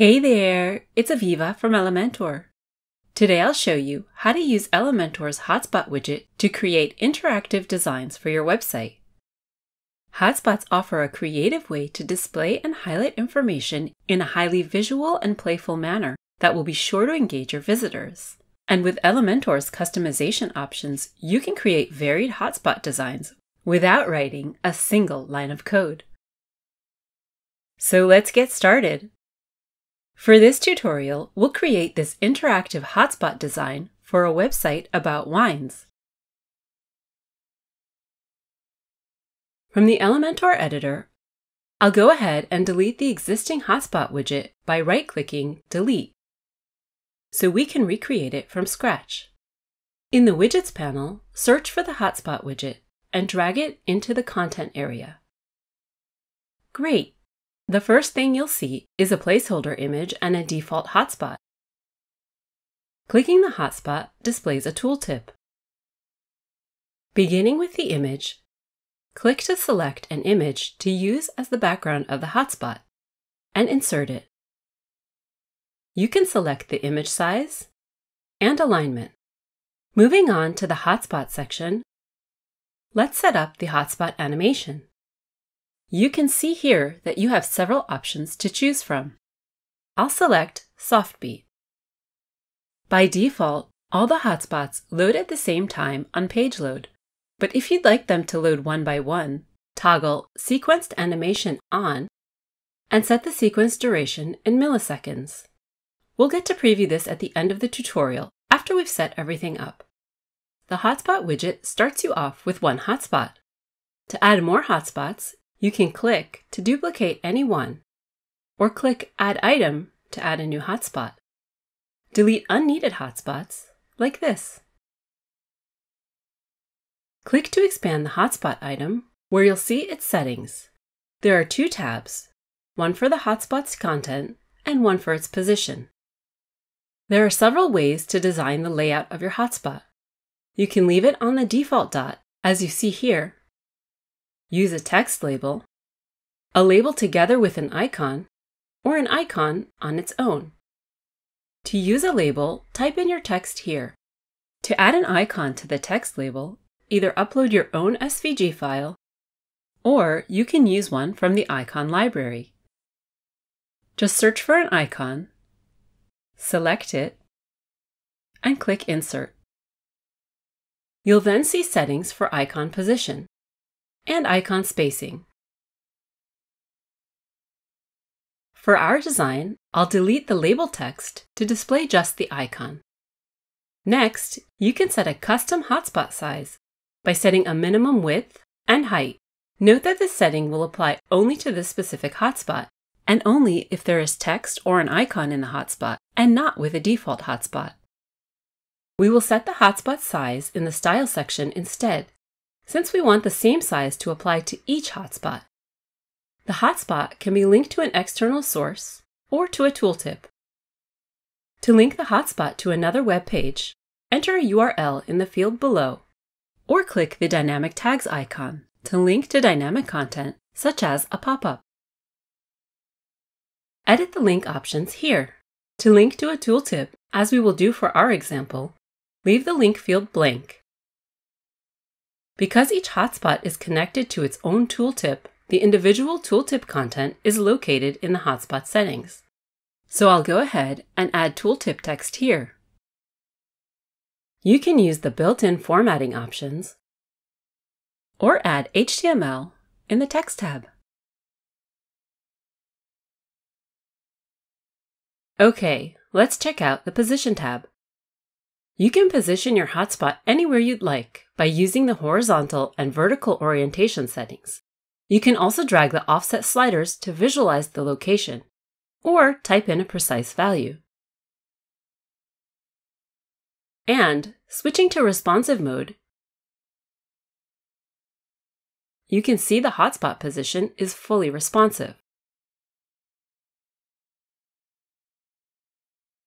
Hey there, it's Aviva from Elementor. Today I'll show you how to use Elementor's Hotspot widget to create interactive designs for your website. Hotspots offer a creative way to display and highlight information in a highly visual and playful manner that will be sure to engage your visitors. And with Elementor's customization options, you can create varied hotspot designs without writing a single line of code. So let's get started. For this tutorial, we'll create this interactive hotspot design for a website about wines. From the Elementor editor, I'll go ahead and delete the existing hotspot widget by right-clicking Delete, so we can recreate it from scratch. In the Widgets panel, search for the hotspot widget and drag it into the content area. Great! The first thing you'll see is a placeholder image and a default hotspot. Clicking the hotspot displays a tooltip. Beginning with the image, click to select an image to use as the background of the hotspot and insert it. You can select the image size and alignment. Moving on to the hotspot section, let's set up the hotspot animation. You can see here that you have several options to choose from. I'll select Softbeat. By default, all the hotspots load at the same time on page load, but if you'd like them to load one by one, toggle Sequenced Animation On and set the sequence duration in milliseconds. We'll get to preview this at the end of the tutorial after we've set everything up. The Hotspot widget starts you off with one hotspot. To add more hotspots, you can click to duplicate any one, or click Add Item to add a new hotspot. Delete unneeded hotspots, like this. Click to expand the hotspot item, where you'll see its settings. There are two tabs, one for the hotspot's content and one for its position. There are several ways to design the layout of your hotspot. You can leave it on the default dot, as you see here, use a text label, a label together with an icon, or an icon on its own. To use a label, type in your text here. To add an icon to the text label, either upload your own SVG file, or you can use one from the icon library. Just search for an icon, select it, and click Insert. You'll then see settings for icon position and icon spacing. For our design, I'll delete the label text to display just the icon. Next, you can set a custom hotspot size by setting a minimum width and height. Note that this setting will apply only to this specific hotspot and only if there is text or an icon in the hotspot and not with a default hotspot. We will set the hotspot size in the Style section instead since we want the same size to apply to each hotspot. The hotspot can be linked to an external source or to a tooltip. To link the hotspot to another web page, enter a URL in the field below, or click the Dynamic Tags icon to link to dynamic content, such as a pop-up. Edit the link options here. To link to a tooltip, as we will do for our example, leave the link field blank because each hotspot is connected to its own tooltip, the individual tooltip content is located in the hotspot settings. So I'll go ahead and add tooltip text here. You can use the built-in formatting options or add HTML in the Text tab. Okay, let's check out the Position tab. You can position your hotspot anywhere you'd like by using the horizontal and vertical orientation settings. You can also drag the offset sliders to visualize the location, or type in a precise value. And, switching to responsive mode, you can see the hotspot position is fully responsive.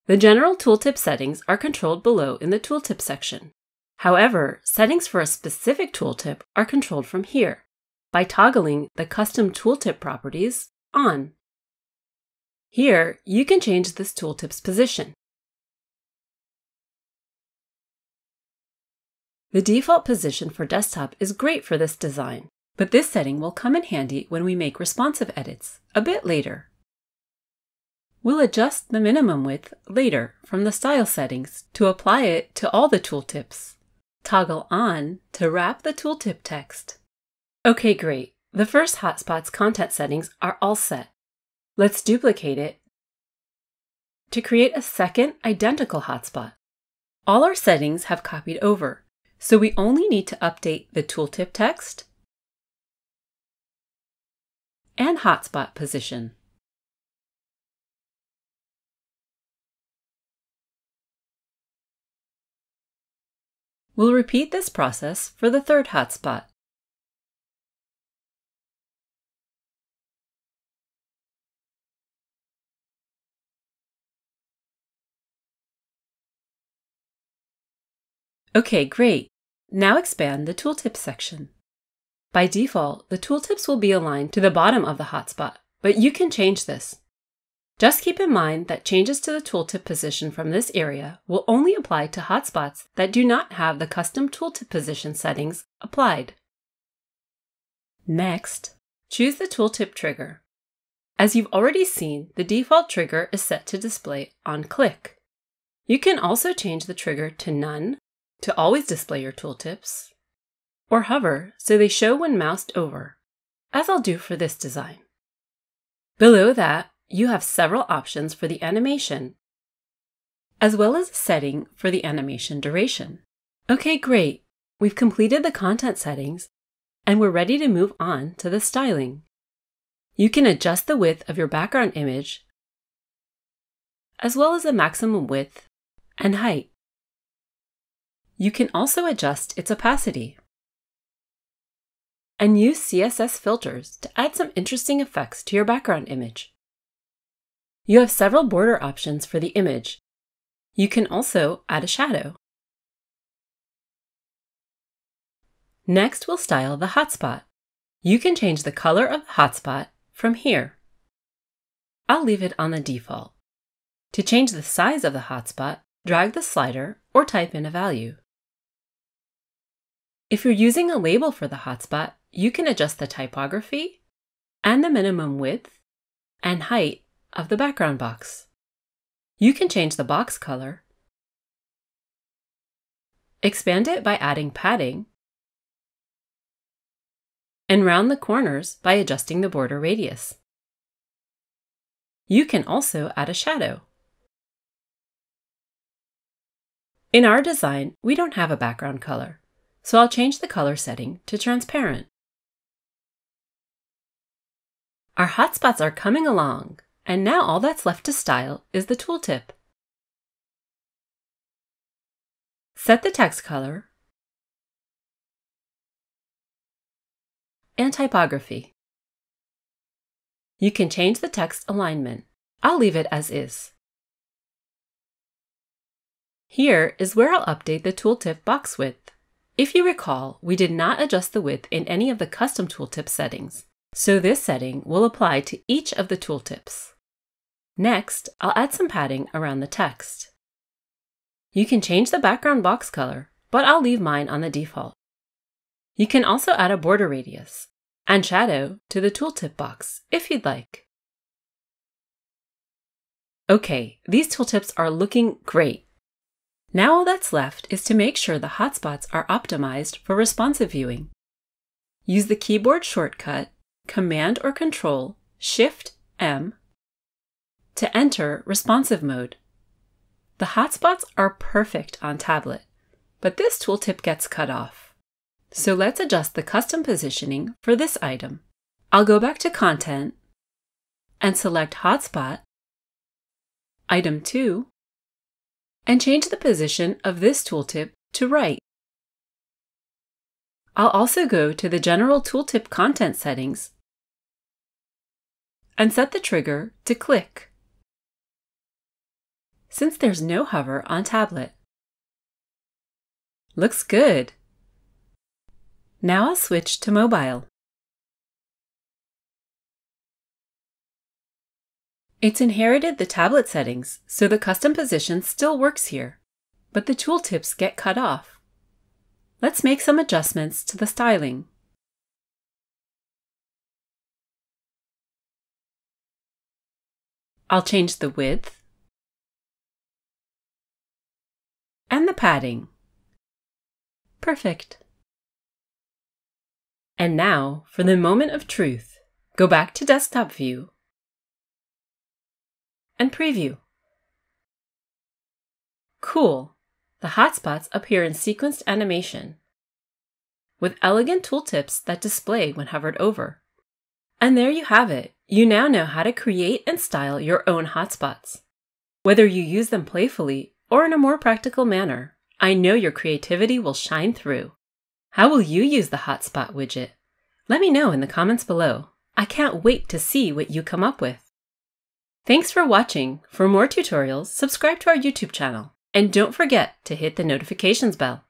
The general tooltip settings are controlled below in the tooltip section. However, settings for a specific tooltip are controlled from here by toggling the custom tooltip properties on. Here, you can change this tooltip's position. The default position for desktop is great for this design, but this setting will come in handy when we make responsive edits, a bit later. We'll adjust the minimum width later from the style settings to apply it to all the tooltips. Toggle on to wrap the tooltip text. Okay, great. The first hotspot's content settings are all set. Let's duplicate it to create a second identical hotspot. All our settings have copied over, so we only need to update the tooltip text and hotspot position. We'll repeat this process for the third hotspot. Okay, great. Now expand the tooltip section. By default, the tooltips will be aligned to the bottom of the hotspot, but you can change this. Just keep in mind that changes to the tooltip position from this area will only apply to hotspots that do not have the custom tooltip position settings applied. Next, choose the tooltip trigger. As you've already seen, the default trigger is set to display on click. You can also change the trigger to none to always display your tooltips, or hover so they show when moused over, as I'll do for this design. Below that, you have several options for the animation, as well as a setting for the animation duration. Okay, great. We've completed the content settings, and we're ready to move on to the styling. You can adjust the width of your background image, as well as the maximum width and height. You can also adjust its opacity. And use CSS filters to add some interesting effects to your background image. You have several border options for the image. You can also add a shadow. Next, we'll style the hotspot. You can change the color of the hotspot from here. I'll leave it on the default. To change the size of the hotspot, drag the slider or type in a value. If you're using a label for the hotspot, you can adjust the typography and the minimum width and height of the background box. You can change the box color, expand it by adding padding, and round the corners by adjusting the border radius. You can also add a shadow. In our design, we don't have a background color so I'll change the color setting to transparent. Our hotspots are coming along, and now all that's left to style is the tooltip. Set the text color and typography. You can change the text alignment. I'll leave it as is. Here is where I'll update the tooltip box width. If you recall, we did not adjust the width in any of the custom tooltip settings, so this setting will apply to each of the tooltips. Next, I'll add some padding around the text. You can change the background box color, but I'll leave mine on the default. You can also add a border radius and shadow to the tooltip box if you'd like. Okay, these tooltips are looking great. Now all that's left is to make sure the hotspots are optimized for responsive viewing. Use the keyboard shortcut Command or Control Shift M to enter responsive mode. The hotspots are perfect on tablet, but this tooltip gets cut off. So let's adjust the custom positioning for this item. I'll go back to Content and select Hotspot, Item 2, and change the position of this tooltip to right. I'll also go to the General Tooltip Content settings and set the trigger to click. Since there's no hover on tablet. Looks good. Now I'll switch to mobile. It's inherited the tablet settings, so the custom position still works here, but the tooltips get cut off. Let's make some adjustments to the styling. I'll change the width the padding. Perfect. And now for the moment of truth. Go back to desktop view and preview. Cool. The hotspots appear in sequenced animation with elegant tooltips that display when hovered over. And there you have it. You now know how to create and style your own hotspots. Whether you use them playfully or in a more practical manner, I know your creativity will shine through. How will you use the hotspot widget? Let me know in the comments below. I can't wait to see what you come up with. Thanks for watching. For more tutorials, subscribe to our YouTube channel. And don't forget to hit the notifications bell.